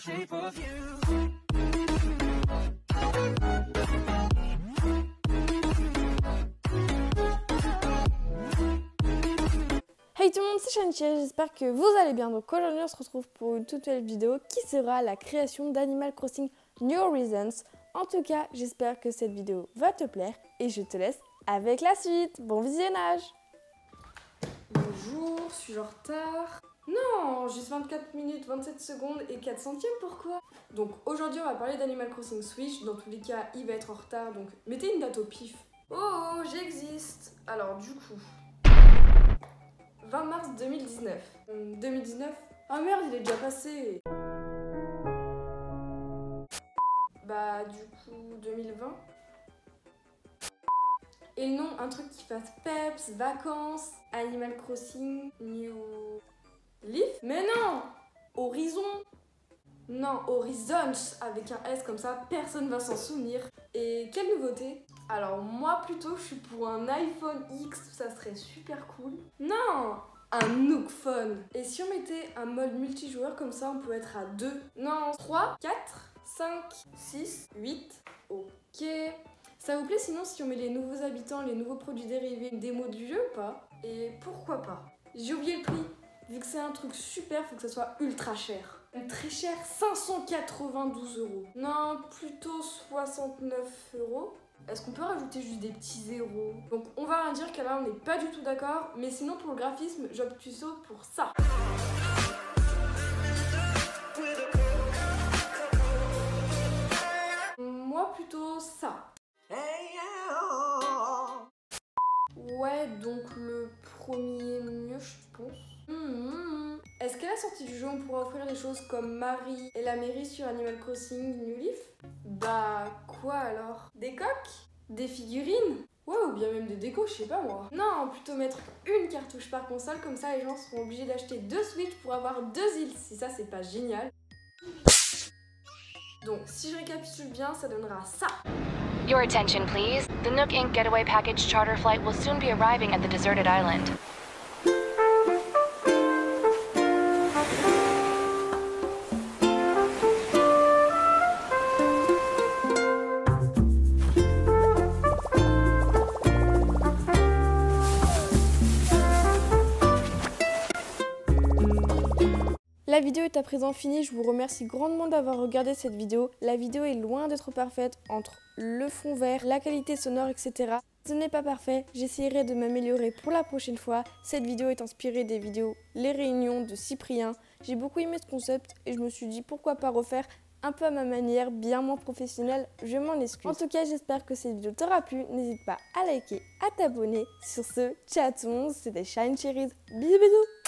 shape of you. Hey tout le monde, c'est Shantia, j'espère que vous allez bien. Donc aujourd'hui on se retrouve pour une toute nouvelle vidéo qui sera la création d'Animal Crossing New Reasons. En tout cas, j'espère que cette vidéo va te plaire et je te laisse avec la suite. Bon visionnage Bonjour, suis en retard? Non, juste 24 minutes 27 secondes et 4 centièmes, pourquoi? Donc aujourd'hui on va parler d'Animal Crossing Switch, dans tous les cas il va être en retard, donc mettez une date au pif. Oh, j'existe Alors du coup, 20 mars 2019. 2019 Ah merde, il est déjà passé Bah du coup 2020. Et nom, un truc qui fasse peps, vacances, Animal Crossing, New Leaf? Mais non Horizon Non, Horizons avec un S comme ça, personne va s'en souvenir. Et quelle nouveauté? Alors moi plutôt je suis pour un iPhone X, ça serait super cool. Non un Nook Phone. Et si on mettait un mode multijoueur comme ça, on peut être à 2, non, 3, 4, 5, 6, 8. Ok. Ça vous plaît sinon si on met les nouveaux habitants, les nouveaux produits dérivés, une démo du jeu ou pas? Et pourquoi pas? J'ai oublié le prix. Un truc super, faut que ça soit ultra cher. Très cher, 592 euros. Non, plutôt 69 euros. Est-ce qu'on peut rajouter juste des petits zéros? Donc on va rien dire qu'à là on n'est pas du tout d'accord, mais sinon pour le graphisme, j'opte plutôt pour ça. Moi plutôt ça. Ouais, donc le premier mieux je pense. Hmm. Est-ce qu'à la sortie du jeu on pourra offrir des choses comme Marie et la mairie sur Animal Crossing New Leaf? Bah quoi alors? Des coques? Des figurines? Ouais, ou bien même des décos, je sais pas moi. Non, plutôt mettre une cartouche par console, comme ça les gens seront obligés d'acheter deux Switch pour avoir deux îles. Si ça, c'est pas génial. Donc, si je récapitule bien, ça donnera ça. Your attention, please. The Nook Inc. Getaway Package charter flight will soon be arriving at the deserted island. La vidéo est à présent finie, je vous remercie grandement d'avoir regardé cette vidéo. La vidéo est loin d'être parfaite entre le fond vert, la qualité sonore, etc. Ce n'est pas parfait, j'essaierai de m'améliorer pour la prochaine fois. Cette vidéo est inspirée des vidéos Les Réunions de Cyprien. J'ai beaucoup aimé ce concept et je me suis dit pourquoi pas refaire un peu à ma manière, bien moins professionnelle, je m'en excuse. En tout cas, j'espère que cette vidéo t'aura plu. N'hésite pas à liker, à t'abonner. Sur ce, monde, c'était Shine Cherries. Bisous bisous